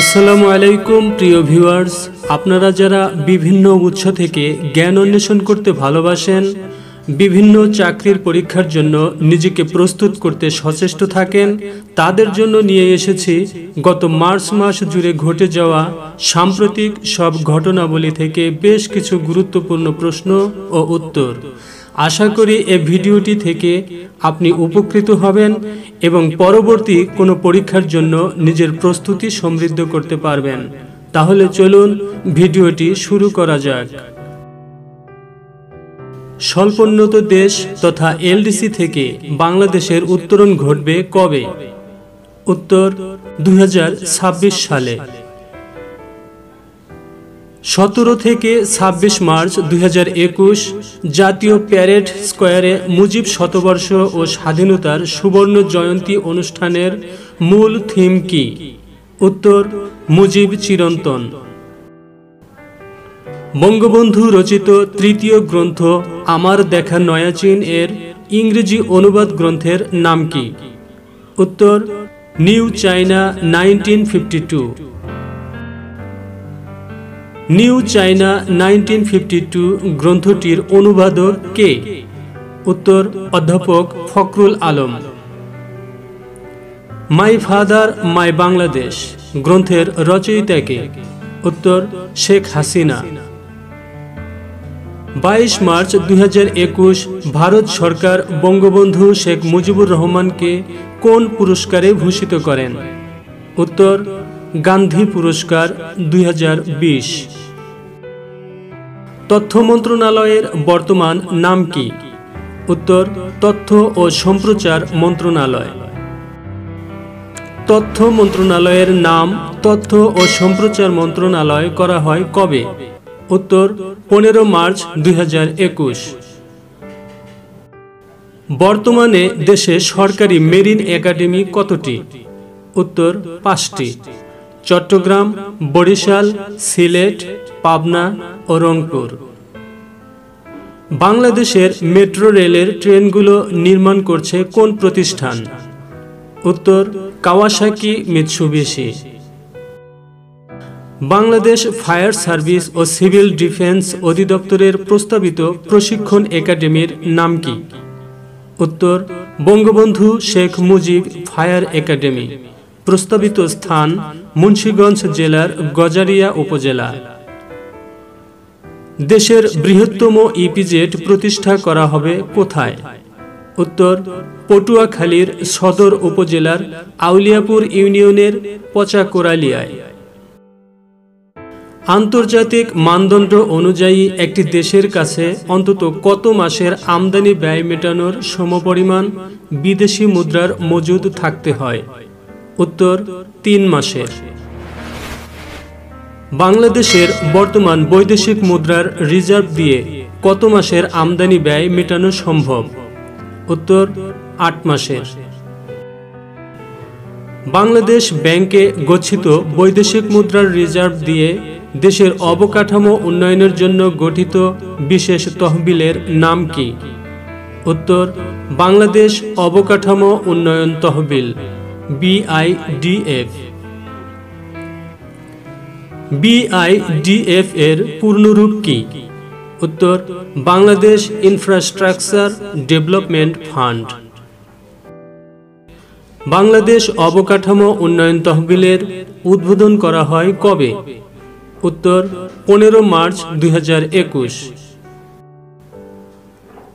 আসসালামু আলাইকুম, প্রিয় ভিউয়ার্স। আপনারা যারা বিভিন্ন উৎস থেকে জ্ঞান অন্বেষণ করতে ভালোবাসেন, বিভিন্ন চাকরির পরীক্ষার জন্য নিজেকে প্রস্তুত করতে সচেষ্ট থাকেন, তাদের জন্য নিয়ে এসেছি গত মার্চ মাস জুড়ে ঘটে যাওয়া সাম্প্রতিক সব ঘটনাবলী থেকে বেশ কিছু গুরুত্বপূর্ণ প্রশ্ন ও উত্তর। আশা করি এ ভিডিওটি থেকে আপনি উপকৃত হবেন এবং পরবর্তী কোনো পরীক্ষার জন্য নিজের প্রস্তুতি সমৃদ্ধ করতে পারবেন। তাহলে চলুন ভিডিওটি শুরু করা যাক। স্বল্পোন্নত দেশ তথা এলডিসি থেকে বাংলাদেশের উত্তরণ ঘটবে কবে? উত্তর দু হাজার ছাব্বিশ সালে। সতেরো থেকে ২৬ মার্চ দু হাজার একুশ জাতীয় প্যারেড স্কোয়ারে মুজিব শতবর্ষ ও স্বাধীনতার সুবর্ণ জয়ন্তী অনুষ্ঠানের মূল থিম কি? উত্তর, মুজিব চিরন্তন। বঙ্গবন্ধু রচিত তৃতীয় গ্রন্থ আমার দেখা নয়াচীন এর ইংরেজি অনুবাদ গ্রন্থের নাম কি? উত্তর, New China nineteen fifty two. New China nineteen গ্রন্থটির অনুবাদক কে? উত্তর, অধ্যাপক Fakhrul Alam. My father, my Bangladesh, গ্রন্থের রচয়িতা কে উত্তর, শেখ হাসিনা। বাইশ মার্চ দুই হাজার একুশ, ভারত সরকার বঙ্গবন্ধু শেখ মুজিবুর রহমানকে কোন পুরস্কারে ভূষিত করেন? উত্তর, গান্ধী পুরস্কার দুই হাজার বিশ। তথ্য মন্ত্রণালয়ের বর্তমান নাম কি? উত্তর, তথ্য ও সম্প্রচার মন্ত্রণালয়। তথ্য মন্ত্রণালয়ের নাম, তথ্য ও সম্প্রচার মন্ত্রণালয় করা হয় কবে? উত্তর, পনেরো মার্চ দুই হাজার একুশ। বর্তমানে দেশে সরকারি মেরিন একাডেমি কতটি? উত্তর, পাঁচটি। চট্টগ্রাম, বরিশাল, সিলেট পাবনা ও রংপুর। বাংলাদেশের মেট্রো রেলের ট্রেনগুলো নির্মাণ করছে কোন প্রতিষ্ঠান? উত্তর, Kawasaki Mitsubishi. Bangladesh fire service ও সিভিল ডিফেন্স অধিদপ্তরের প্রস্তাবিত প্রশিক্ষণ একাডেমির নাম কি? উত্তর, বঙ্গবন্ধু শেখ মুজিব ফায়ার একাডেমি। প্রস্তাবিত স্থান মুন্সীগঞ্জ জেলার গজারিয়া উপজেলা। দেশের বৃহত্তম ইপিজেড প্রতিষ্ঠা করা হবে কোথায়? উত্তর, পটুয়াখালীর সদর উপজেলার আউলিয়াপুর ইউনিয়নের পচাকোরালিয়ায়। আন্তর্জাতিক মানদণ্ড অনুযায়ী একটি দেশের কাছে অন্তত কত মাসের আমদানি ব্যয় মেটানোর সমপরিমাণ বিদেশি মুদ্রার মজুদ থাকতে হয়? উত্তর, তিন মাসের। বাংলাদেশের বর্তমান বৈদেশিক মুদ্রার রিজার্ভ দিয়ে কত মাসের আমদানি ব্যয় মেটানো সম্ভব? উত্তর, আট মাসের। বাংলাদেশ ব্যাংকে গচ্ছিত বৈদেশিক মুদ্রার রিজার্ভ দিয়ে দেশের অবকাঠামো উন্নয়নের জন্য গঠিত বিশেষ তহবিলের নাম কি? উত্তর, বাংলাদেশ অবকাঠামো উন্নয়ন তহবিল, বিআইডিএফ। বিআইডিএফ এর পূর্ণরূপ কি? উত্তর, Bangladesh infrastructure development fund. Bangladesh অবকাঠামো উন্নয়ন তহবিলের উদ্বোধন করা হয় কবে? উত্তর, পনেরো মার্চ দুই হাজার একুশ।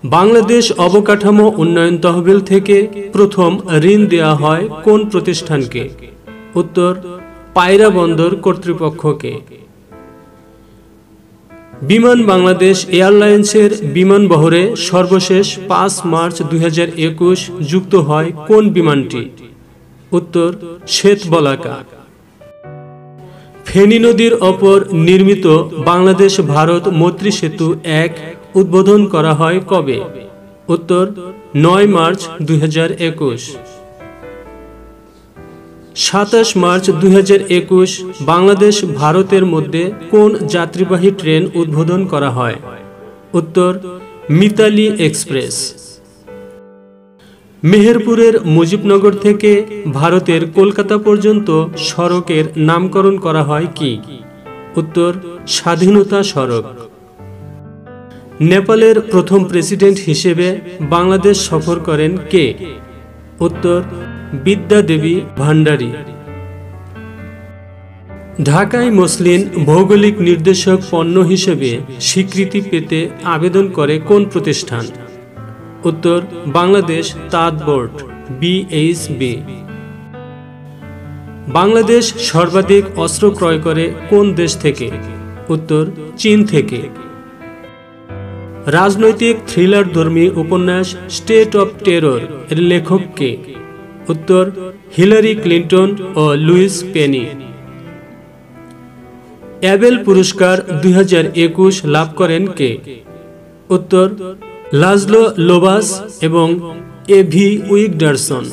বাংলাদেশ অবকাঠামো উন্নয়ন তহবিল থেকে প্রথম ঋণ দেওয়া হয় কোন প্রতিষ্ঠানকে? উত্তর পায়রা বন্দর কর্তৃপক্ষকে। বিমান বাংলাদেশ এয়ারলাইন্সের বিমান বহরে সর্বশেষ পাঁচ মার্চ দুই হাজার একুশ যুক্ত হয় কোন বিমানটি? উত্তর শ্বেত বলাকা ফেনী নদীর ওপর নির্মিত বাংলাদেশ ভারত মৈত্রী সেতু এক উদ্বোধন করা হয় কবে? উত্তর, নয় মার্চ দুই হাজার একুশ। সাতাশ মার্চ দুই হাজার একুশ, বাংলাদেশ, ভারতের মধ্যে কোন যাত্রীবাহী ট্রেন উদ্বোধন করা হয়? উত্তর, মিতালি এক্সপ্রেস। মেহেরপুরের মুজিবনগর থেকে ভারতের কলকাতা পর্যন্ত সড়কের নামকরণ করা হয় কি? উত্তর, স্বাধীনতা সড়ক। নেপালের প্রথম প্রেসিডেন্ট হিসেবে বাংলাদেশ সফর করেন কে? উত্তর বিদ্যা দেবী ভান্ডারী ঢাকায় মসলিন ভৌগোলিক নির্দেশক পণ্য হিসেবে স্বীকৃতি পেতে আবেদন করে কোন প্রতিষ্ঠান? উত্তর, বাংলাদেশ তাঁত বোর্ড বিএইচবি বাংলাদেশ সর্বাধিক অস্ত্র ক্রয় করে কোন দেশ থেকে? উত্তর, চীন থেকে। রাজনৈতিক থ্রিলার ধর্মী উপন্যাস স্টেট অফ টেরর এর লেখক কে? উত্তর, হিলারি ক্লিন্টন ও লুইস পেনি। অ্যাবেল পুরস্কার দুই হাজার একুশ লাভ করেন কে? উত্তর, লাজলো লোবাস এবং এভি উইকডারসন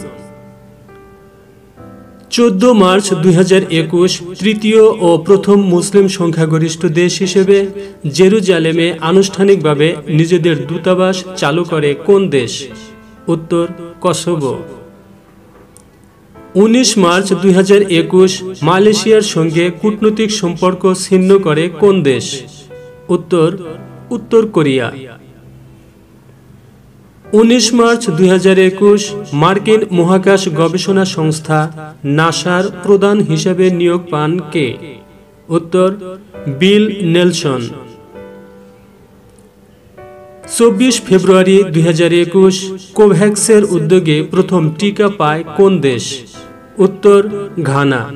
চোদ্দ মার্চ দুই হাজার একুশ, তৃতীয় ও প্রথম মুসলিম সংখ্যাগরিষ্ঠ দেশ হিসেবে জেরুজালেমে আনুষ্ঠানিকভাবে নিজেদের দূতাবাস চালু করে কোন দেশ? উত্তর, কসোভো। উনিশ মার্চ দুই হাজার একুশ মালয়েশিয়ার সঙ্গে কূটনৈতিক সম্পর্ক ছিন্ন করে কোন দেশ? উত্তর উত্তর কোরিয়া। উনিশ মার্চ দুই হাজার একুশ মার্কিন মহাকাশ গবেষণা সংস্থা নাসার প্রধান হিসেবে নিয়োগ পান কে? উত্তর, বিল নেলসন। চব্বিশ ফেব্রুয়ারি দুই হাজার একুশ কোভ্যাক্সের উদ্যোগে প্রথম টিকা পায় কোন দেশ? উত্তর ঘানা।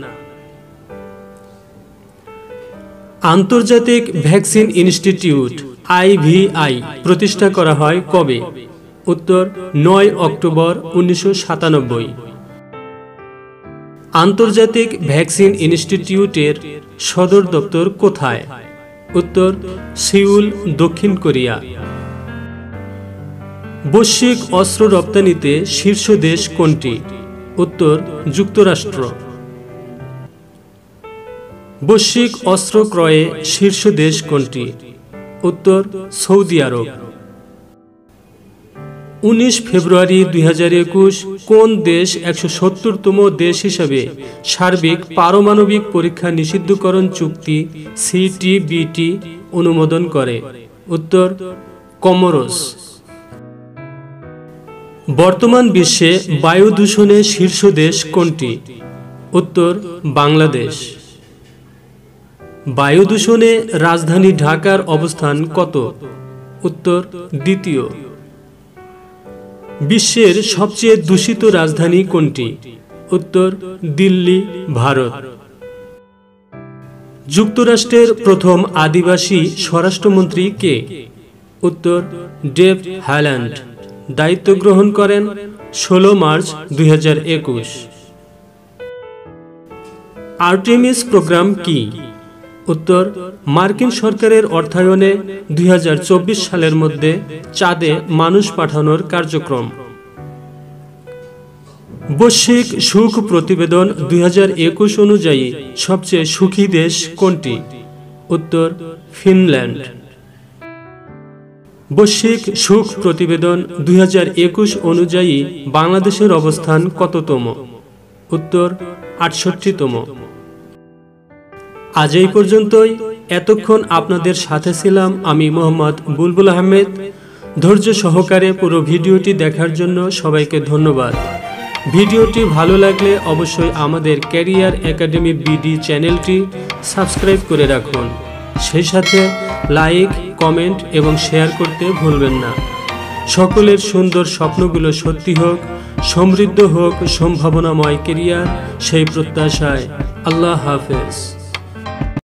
আন্তর্জাতিক ভ্যাকসিন ইনস্টিটিউট, আইভিআই, প্রতিষ্ঠা করা হয় কবে? উত্তর নয় অক্টোবর উনিশশো সাতানব্বই। আন্তর্জাতিক ভ্যাকসিন ইনস্টিটিউটের সদর দপ্তর কোথায়? উত্তর সিউল, দক্ষিণ কোরিয়া। বৈশ্বিক অস্ত্র রপ্তানিতে শীর্ষ দেশ কোনটি? উত্তর, যুক্তরাষ্ট্র। বৈশ্বিক অস্ত্র ক্রয়ে শীর্ষ দেশ কোনটি? উত্তর, সৌদি আরব। উনিশ ফেব্রুয়ারি দুই হাজার একুশ, কোন দেশ একশো সত্তরতম দেশ হিসাবে সার্বিক পারমাণবিক পরীক্ষা নিষিদ্ধকরণ চুক্তি সিটিবিটি অনুমোদন করে? উত্তর, কমরোস। বর্তমান বিশ্বে বায়ু দূষণে শীর্ষ দেশ কোনটি? উত্তর, বাংলাদেশ। বায়ু দূষণে রাজধানী ঢাকার অবস্থান কত? উত্তর, দ্বিতীয়। বিশ্বের সবচেয়ে দূষিত রাজধানী কোনটি? উত্তর, দিল্লি, ভারত। যুক্তরাষ্ট্রের প্রথম আদিবাসী স্বরাষ্ট্রমন্ত্রী কে? উত্তর, ডেভ হ্যাল্যান্ড দায়িত্ব গ্রহণ করেন ষোলো মার্চ দুই আর্টেমিস প্রোগ্রাম কি? উত্তর, মার্কিন সরকারের অর্থায়নে দুই হাজার চব্বিশ সালের মধ্যে চাঁদে মানুষ পাঠানোর কার্যক্রম। বৈশ্বিক সুখ প্রতিবেদন দুই হাজার একুশ অনুযায়ী সবচেয়ে সুখী দেশ কোনটি? উত্তর, ফিনল্যান্ড। বৈশ্বিক সুখ প্রতিবেদন দুই হাজার একুশ অনুযায়ী বাংলাদেশের অবস্থান কততম? উত্তর, আটষট্টিতম। আজ এই পর্যন্তই। এতক্ষণ আপনাদের সাথে ছিলাম আমি মোহাম্মদ বুলবুল আহমেদ। ধৈর্য সহকারে পুরো ভিডিওটি দেখার জন্য সবাইকে ধন্যবাদ। ভিডিওটি ভালো লাগলে অবশ্যই আমাদের ক্যারিয়ার একাডেমি বিডি চ্যানেলটি সাবস্ক্রাইব করে রাখুন। সেই সাথে লাইক কমেন্ট এবং শেয়ার করতে ভুলবেন না। সকলের সুন্দর স্বপ্নগুলো সত্যি হোক, সমৃদ্ধ হোক, সম্ভাবনাময় কেরিয়ার, সেই প্রত্যাশায়। আল্লাহ হাফেজ।